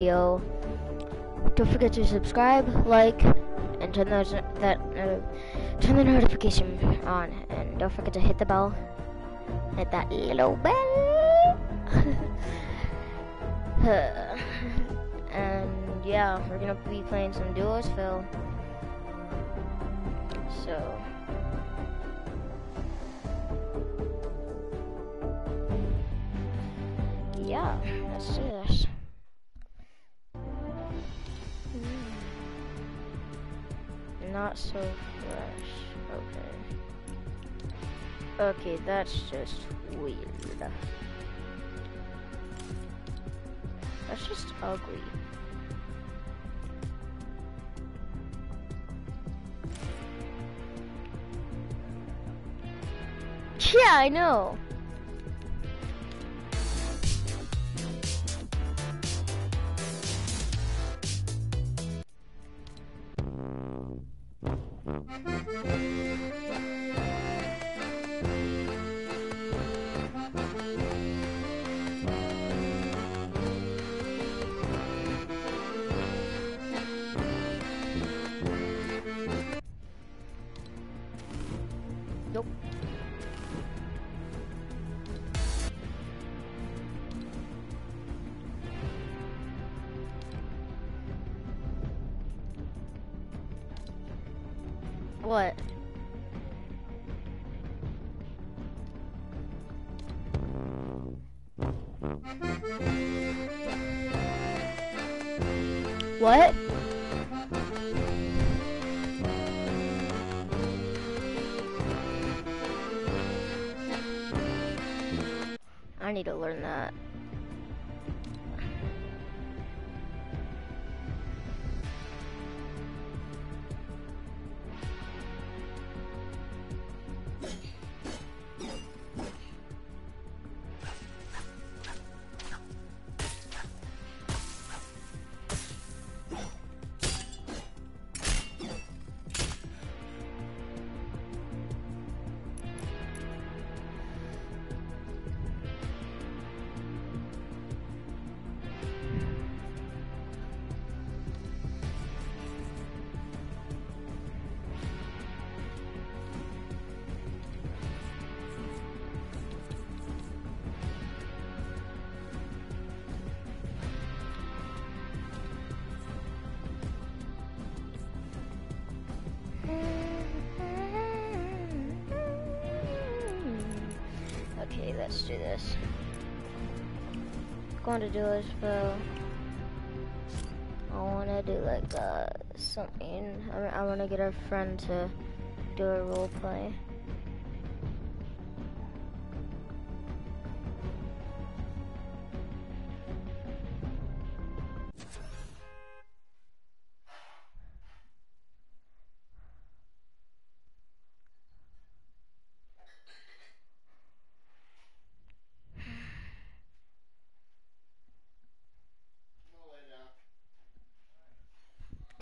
video. Don't forget to subscribe, like, and turn those that uh, turn the notification on, and don't forget to hit the bell. Hit that little bell. and yeah, we're gonna be playing some duos, Phil. So. Yeah, let's do this. Not so fresh. Okay. Okay, that's just weird. That's just ugly. Yeah, I know. What? What? I need to learn that. Do this. I Going to do this, but I want to do like uh, something. I, I want to get a friend to do a role play.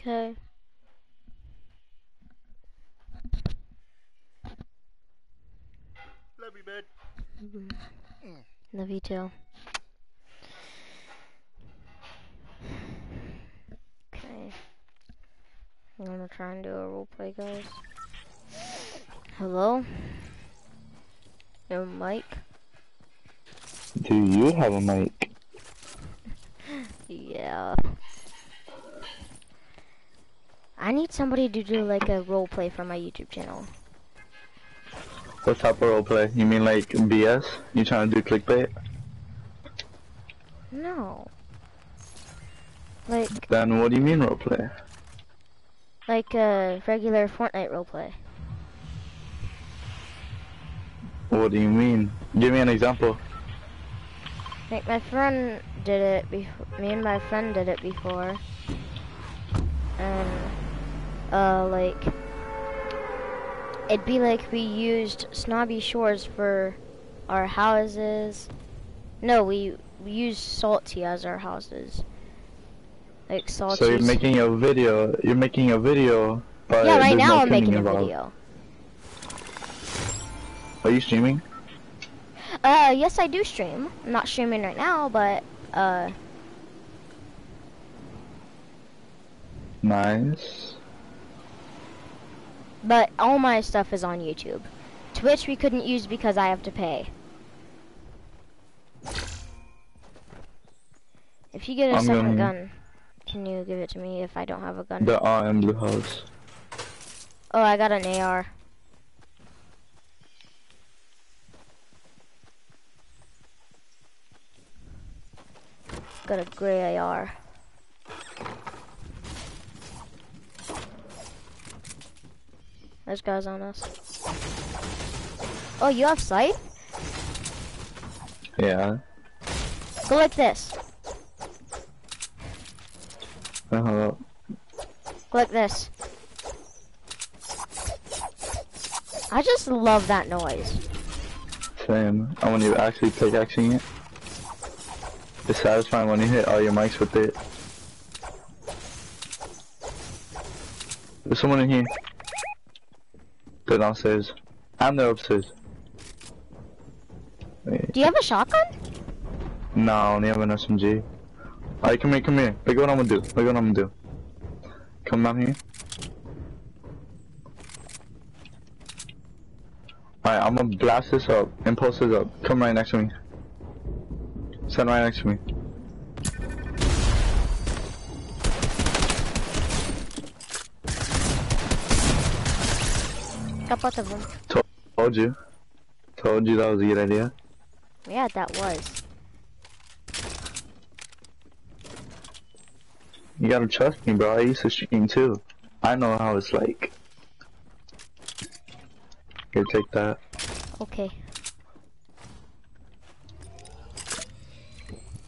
Okay. Love you, bud. Mm. Love you too. Okay. I'm gonna try and do a role play, guys. Hello? Your mic? Do you have a mic? Yeah. I need somebody to do like a role play for my YouTube channel. What type of role play? You mean like BS? You trying to do clickbait? No. Like Then what do you mean role play? like a regular Fortnite role play. What do you mean? Give me an example. Like my friend did it before. Me and my friend did it before. And uh, like it'd be like we used Snobby Shores for our houses. No, we we used Salty as our houses. Like Salty. So you're making a video. You're making a video. But yeah, right now no I'm making filming a video. Are you streaming? Uh, yes, I do stream. I'm not streaming right now, but uh, Nice. But all my stuff is on YouTube. Twitch we couldn't use because I have to pay. If you get a I'm second gun, can you give it to me if I don't have a gun? The R in blue house. Oh, I got an AR. Got a gray AR. There's guys on us. Oh, you have sight? Yeah. Go like this. Uh, up. Go like this. I just love that noise. Same. And when you actually pickaxing it, it's satisfying when you hit all your mics with it. There's someone in here. They're downstairs. And they're upstairs. Wait. Do you have a shotgun? No, I only have an SMG. Alright, come here, come here. Look what I'm gonna do. Look what I'm gonna do. Come down here. Alright, I'm gonna blast this up. Impulse this up. Come right next to me. Stand right next to me. Got both of them. Told you. Told you that was a good idea. Yeah, that was. You gotta trust me, bro. I used to stream too. I know how it's like. Here, take that. Okay.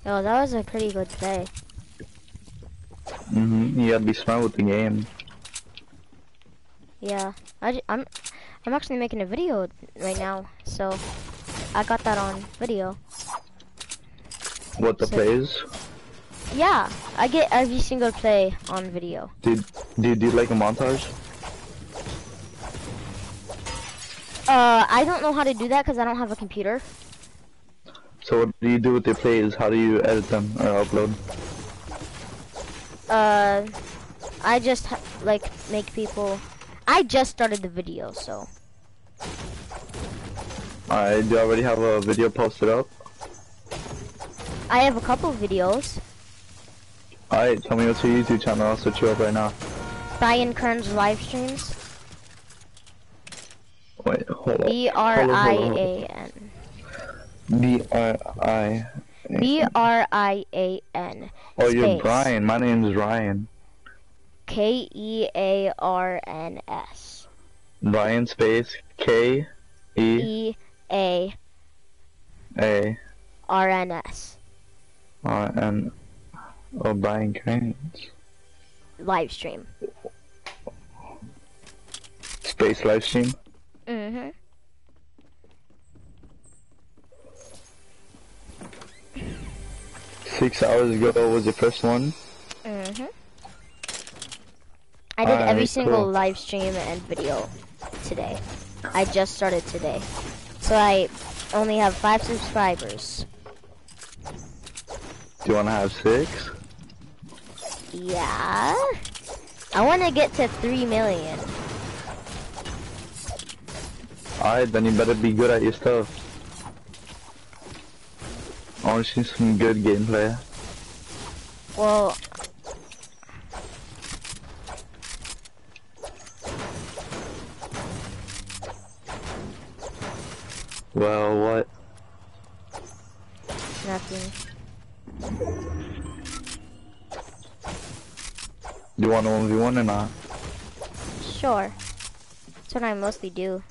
Yo, that was a pretty good play. hmm You gotta be smart with the game. Yeah, I j- I'm I'm actually making a video right now, so I got that on video. What the So- plays? Yeah, I get every single play on video. Did do you do like a montage? Uh, I don't know how to do that because I don't have a computer. So what do you do with the plays? How do you edit them or upload? Uh, I just like make people. I just started the video, so Alright, do you already have a video posted up? I have a couple videos. Alright, tell me what's your YouTube channel, I'll switch you up right now. Brian Kearns live streams. Wait, hold up. B R I A N. B R I. B R I A N. Oh, you're. Brian. My name's Ryan. K E A R N S. Brian space K E E A A R N S. R N. Oh, Brian Cranes. Live stream. Space live stream. Mm-hmm. Six hours ago was the first one. Mm-hmm. I did every single cool. live stream and video today. I just started today. So I only have five subscribers. Do you want to have six? Yeah. I want to get to three million. Alright, then you better be good at your stuff. I want to see some good gameplay. Well, Well, what? nothing. Do you want a 1v1 or not? Sure. That's what I mostly do.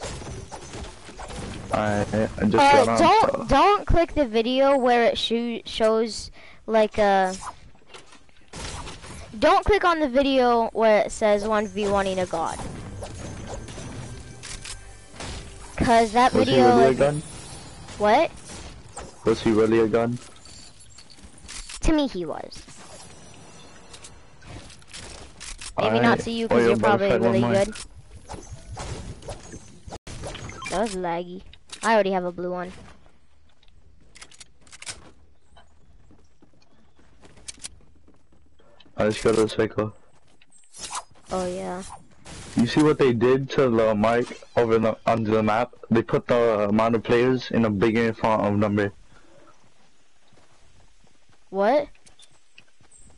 Alright, I just Uh, got on. don't so- don't click the video where it sho shows like a. Don't click on the video where it says 1v1ing a god. Cause that Was he video really a gun? what? Was he really a gun? To me he was. Maybe not to you Oh, because you're you're probably really good. That was laggy. I already have a blue one. I just go to the cycle. Oh yeah. You see what they did to the mic over the on the map? They put the amount of players in a bigger font of number. What?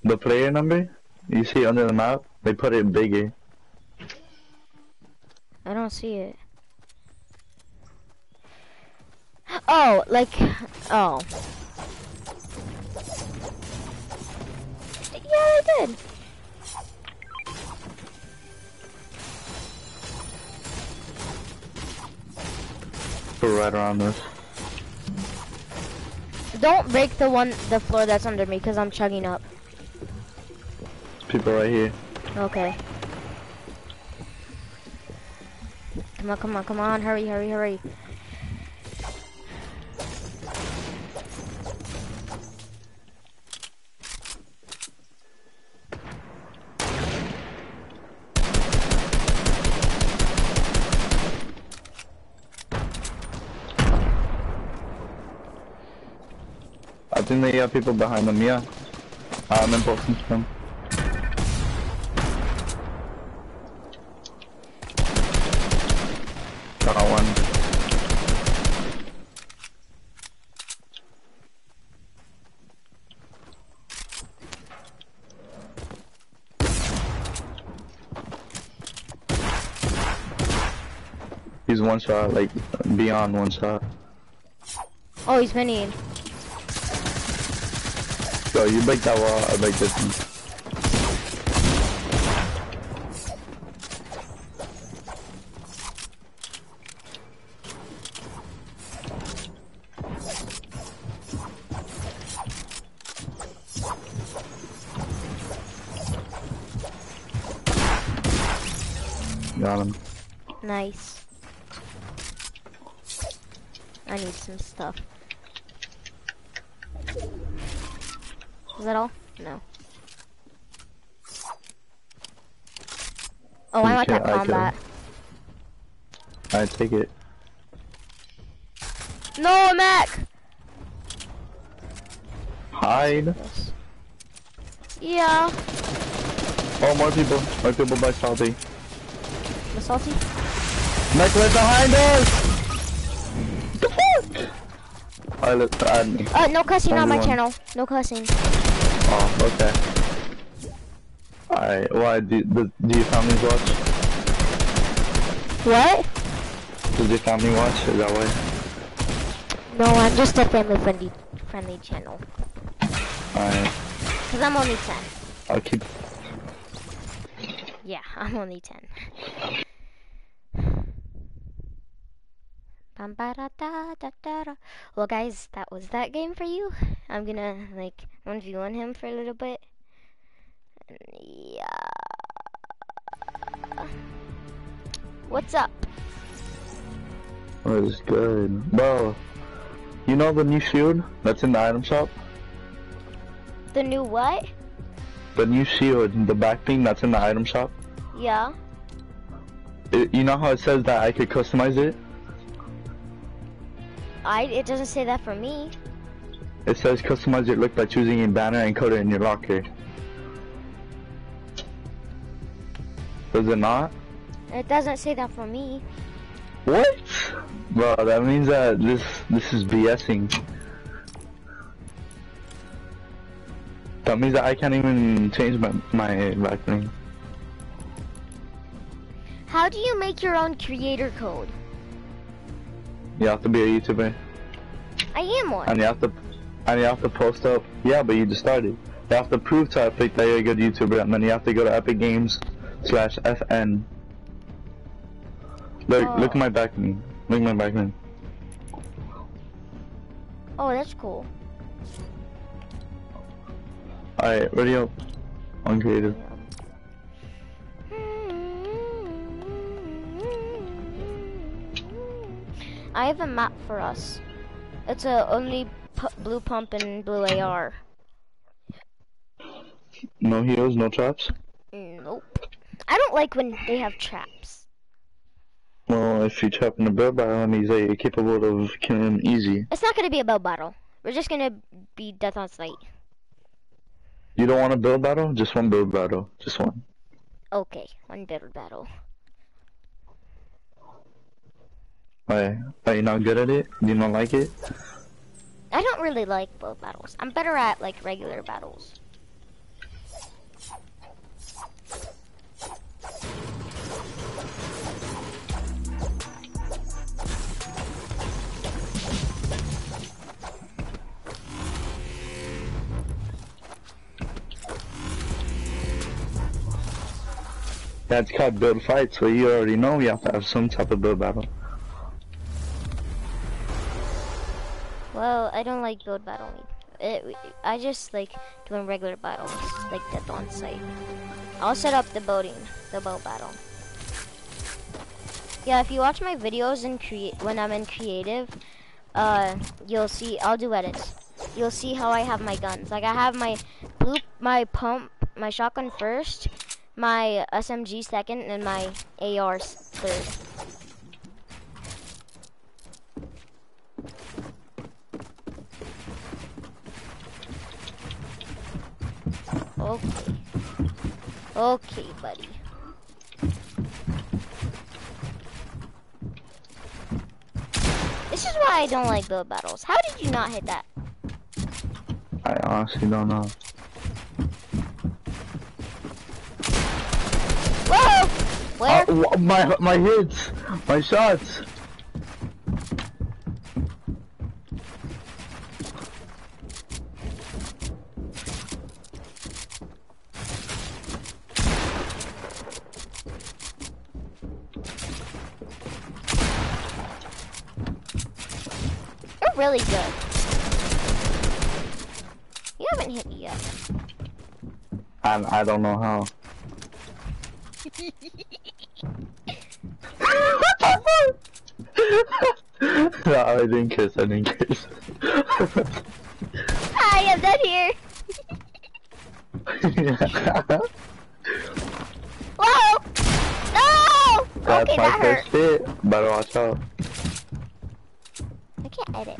The player number, you see under the map, they put it bigger. I don't see it. Oh, like, oh. Yeah, I did. Put right around this. Don't break the one, the floor that's under me, because I'm chugging up. People right here. Okay. Come on, come on, come on, hurry, hurry, hurry. Have people behind them, um, yeah. I'm in Boston them. Got one. He's one shot, like beyond one shot. Oh, he's pinning. Yo, you break that wall, I break this one. Got him. Nice. I need some stuff. Is that all? No. I You like that can't- I can- combat. I take it. No, Mac! Hide. Yeah. Oh, more people. More people by Salty. The salty? Necklace behind us! The fuck? I look me. Uh, no cussing on my channel. No cussing. Oh, okay. Alright, why do, do, do your families watch? What? Your family watch? Is that why? No, I'm just a family friendly friendly channel. Alright, Cause I'm only 10. I'll keep. Yeah, I'm only 10. Bum, ba, da, da, da, da, da. Well, guys, that was that game for you. I'm gonna like 1v1 him for a little bit. And, yeah. What's up? Oh, it's good. Bro, you know the new shield that's in the item shop? The new what? The new shield, the back thing that's in the item shop? Yeah. It, you know how it says that I could customize it? I. It doesn't say that for me. It says customize your look by choosing a banner and code it in your locker. Does it not? It doesn't say that for me. What? Bro, that means that this this is BSing. That means that I can't even change my my back thing. How do you make your own creator code? You have to be a YouTuber, I am one. and you have to and you have to post up. Yeah, but you just started. You have to prove to Epic that you're a good YouTuber, and then you have to go to Epic Games slash FN. Look, oh. look at my back thing. Look at my back thing. Oh, that's cool. Alright, ready up. On creative. I have a map for us. It's a only blue pump and blue AR. No heroes, no traps. Nope. I don't like when they have traps. Well, if you trap in a bird battle, that means that you're capable of killing him easy. It's not gonna be a bow battle. We're just gonna be death on sight. You don't want a build battle? Just one build battle. Just one. Okay, one build battle. Wait, are you not good at it? Do you not like it? I don't really like build battles. I'm better at like regular battles. That's called build fights, so you already know we have to have some type of build battle. Well, I don't like build battling. It, I just like doing regular battles, like death on sight. I'll set up the boating, the boat battle. Yeah, if you watch my videos in create when I'm in creative, uh, you'll see. I'll do edits. You'll see how I have my guns. Like I have my blue, my pump, my shotgun first, my SMG second, and my AR third. Okay. Okay, buddy. This is why I don't like build battles. How did you not hit that? I honestly don't know. Whoa! Where? Uh, my my hits, my shots. You're really good. You haven't hit me yet. And I don't know how. no, I didn't kiss. I didn't kiss. Hi, I'm dead here. Whoa! No! That's okay, my that hurt. first hit. Better watch out. I can't edit.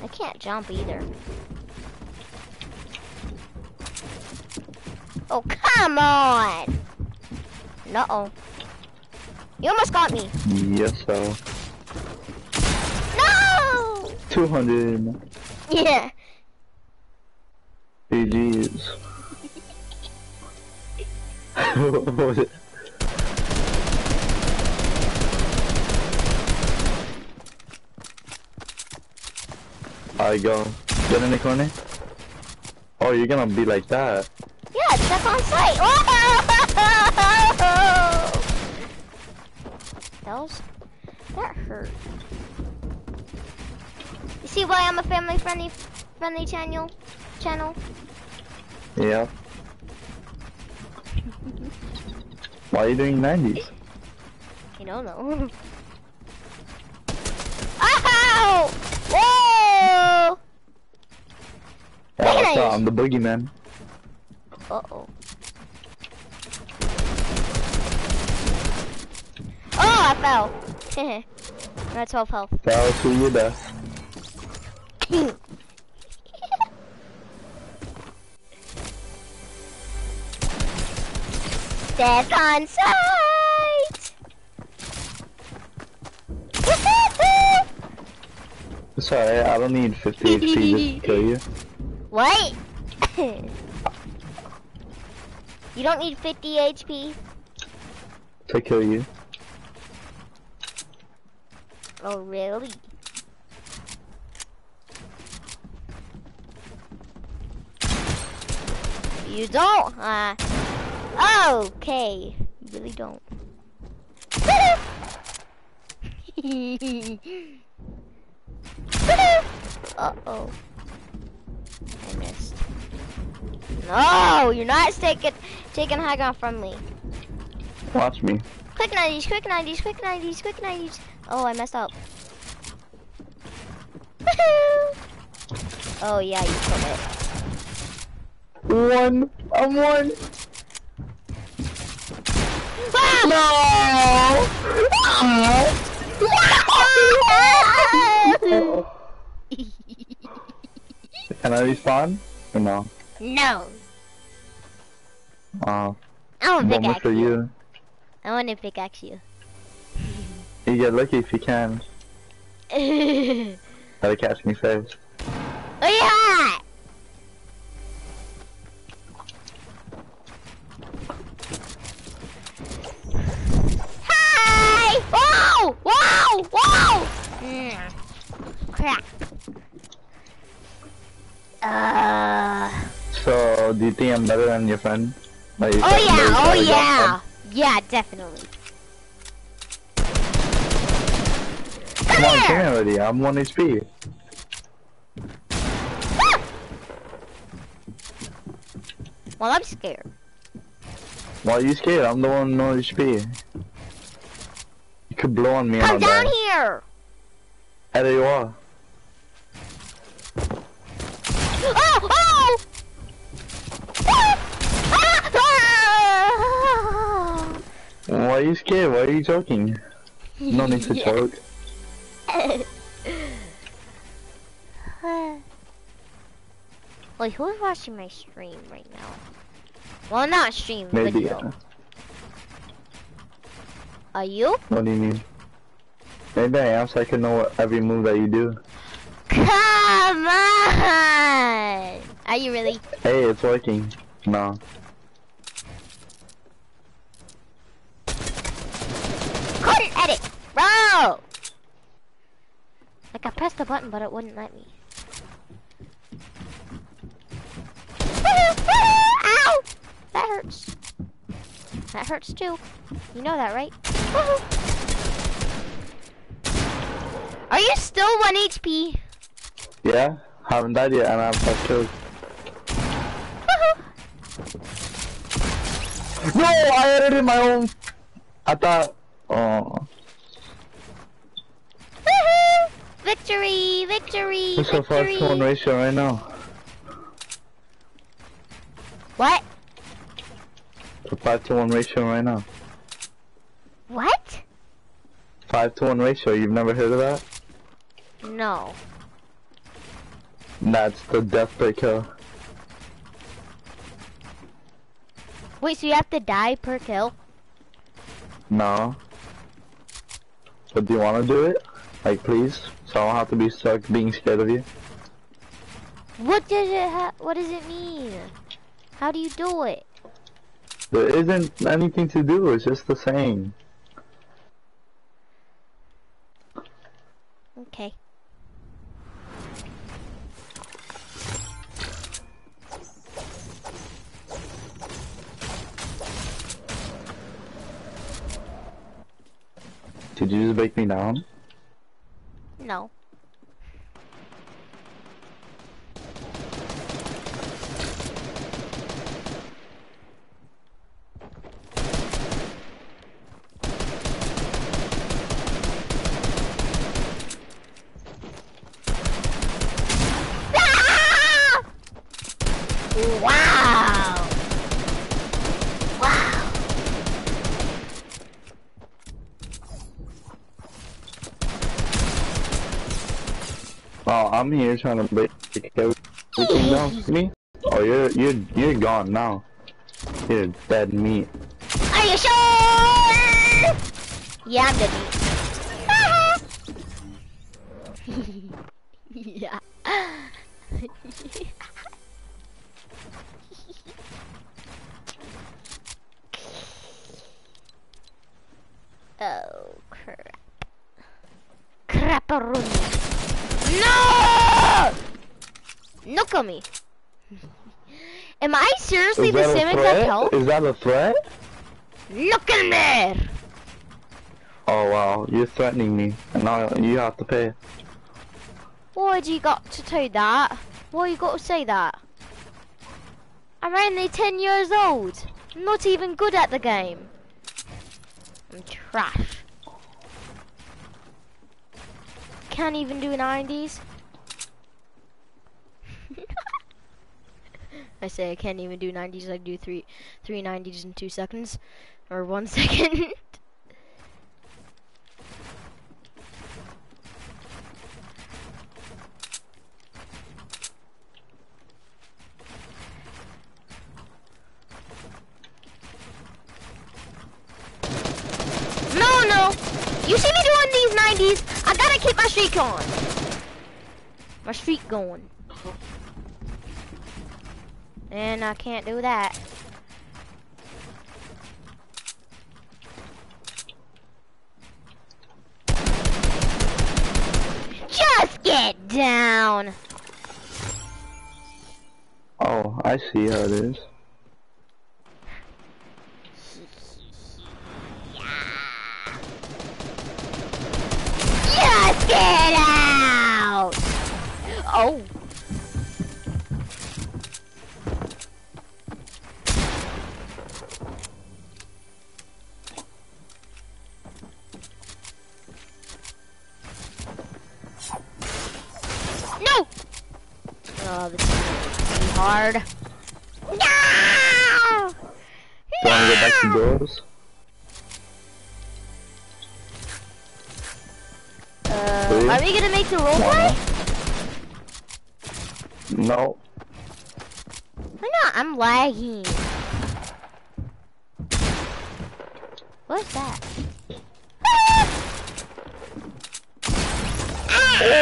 I can't jump either. You almost got me. Yes, so. No! 200 Yeah. GG's. what was it? Alright, go. Get in the corner. Oh, you're gonna be like that. Yeah, step on site. Oh! That was, that hurt. You see why I'm a family friendly friendly channel? Channel? Yeah. Why are you doing 90s? I don't know. Ow! Whoa! Yeah, what's up? I'm the boogeyman. Uh oh. Oh, I fell. That's 12 health. That was who you death. Death on sight! Sorry, I don't need 50 HP just to kill you. what? you don't need 50 HP? To kill you. Oh, really? You don't, huh? Okay. You really don't. Uh-oh. I missed. No, you're not taking taking high ground from me. Watch me. Quick 90s, quick 90s, quick 90s, quick 90s. Oh, I messed up. oh, yeah, you killed it. One. I'm one. Ah! Can I respawn? Or no? no. Uh, I want to pickaxe you. you. I want to pickaxe you. You get lucky if you can. oh Gotta catch me first. yeah! Hi! Whoa! Whoa! Whoa! Mm. Crap. Uh. So, do you think I'm better than your friend? Like, Oh yeah! Oh yeah! Yeah, definitely. Some- Come on, come already. I'm 1 HP. Well, I'm scared. Why are you scared? I'm the one no HP. You could blow on me Come down die. here! Hey, there you are. Oh! Oh! Ah! Ah! Why are you scared? Why are you joking? No need to Yeah. joke. Wait, who's watching my stream right now? Well, not stream, Maybe. video. uh, Are you? What do you mean? Maybe I am so I can know what, every move that you do. Come on! Are you really? Hey, it's working. No. Couldn't edit, bro. Like I pressed the button, but it wouldn't let me. Ow! That hurts. That hurts too. You know that, right? Are you still one HP? Yeah? Haven't died yet and I'm five kills. No! I edited my own... I thought... Oh... Victory! Victory! It's a 5 to 1 ratio right now. What? It's a 5 to 1 ratio right now. What? 5 to 1 ratio, you've never heard of that? No. That's the death by kill. Wait, so you have to die per kill? No. But do you want to do it? Like, please? So I don't have to be stuck being scared of you? What does it ha- what does it mean? How do you do it? There isn't anything to do, it's just the same. Okay. Did you just break me down? No. Ah! Wow! Wow! Oh, I'm here trying to break everything down. Me? Oh, you're you're you're gone now. You're dead meat. Are you sure? Yeah, I'm dead meat. yeah. oh crap! Crapperoni! No! Look at me. Am I seriously the same exact health? Is that a threat? Look at me! Oh wow, you're threatening me, and now you have to pay. Why'd you got to say that? Why you got to say that? I'm only 10 years old. I'm not even good at the game. I'm trash. Can't even do 90s. I say I can't even do 90s. I do three, three 90s in two seconds, or one second. no, no. You see me doing these 90s? I gotta keep my streak on. My streak going. And I can't do that. Just get down. Oh, I see how it is. Just get out. Oh.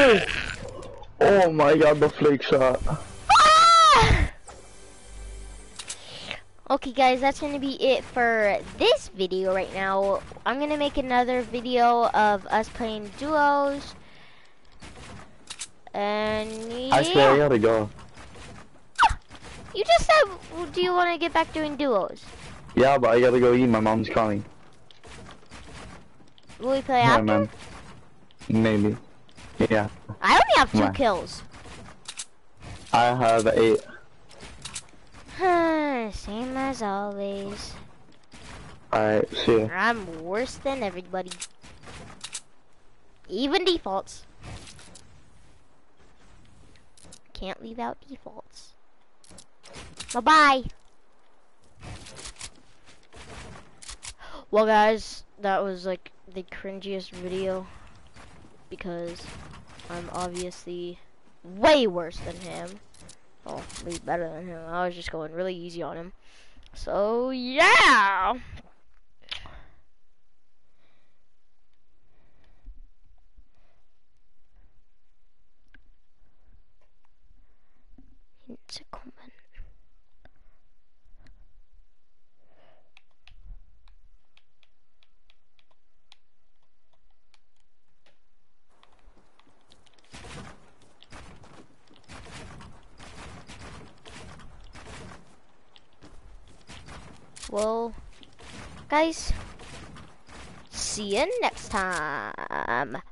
Oh! Oh my god, the flake shot. Ah! Okay guys, that's gonna be it for this video right now. I'm gonna make another video of us playing duos. And yeah. Actually, I gotta go. You just said, do you want to get back doing duos? Yeah, but I gotta go eat. My mom's calling. Will we play Yeah, after? man. Maybe. Yeah. I only have two kills. I have eight. Same as always. Alright, see ya. I'm worse than everybody. Even defaults. Can't leave out defaults. Bye bye. Well, guys, that was like the cringiest video because I'm obviously way worse than him. Oh, way better than him. I was just going really easy on him. So, yeah. Inte kommen. Well, guys, see you next time.